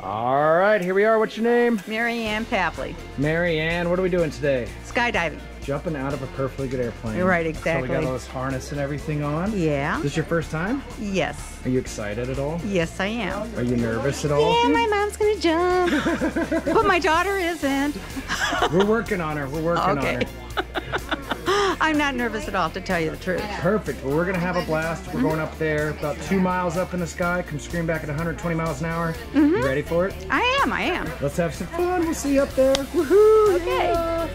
All right, here we are. What's your name? Mary Ann Papley, Mary Ann. What are we doing today? skydiving. Jumping out of a perfectly good airplane. You're right, exactly. So we got all this harness and everything on. Yeah. Is this your first time? Yes. Are you excited at all? Yes, I am. Are you nervous at all? Yeah, my mom's gonna jump, but my daughter isn't. We're working on her. We're working Okay. on her. I'm not nervous at all, to tell you the truth. Perfect. Well, we're gonna have a blast. We're going up there, about two miles up in the sky. Come scream back at 120 miles an hour. Mm-hmm. You ready for it? I am. I am. Let's have some fun. We'll see you up there. Woohoo! Okay. yeah.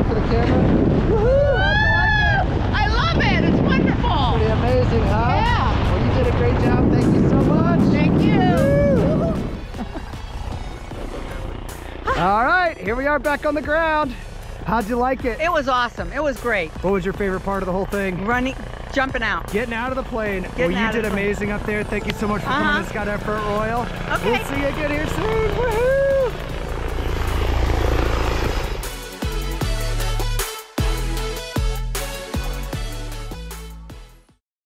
Here for the camera. Woohoo! Like it? I love it. It's wonderful. Pretty amazing, huh? Yeah. Well, you did a great job. Thank you so much. Thank you. All right, here we are back on the ground. How'd you like it? It was awesome. It was great. What was your favorite part of the whole thing? Running, jumping out. Getting out of the plane. well, you did the plane. amazing up there. Thank you so much for Uh-huh. coming to Skydive Front Royal. Okay. We'll see you again here soon. Woohoo!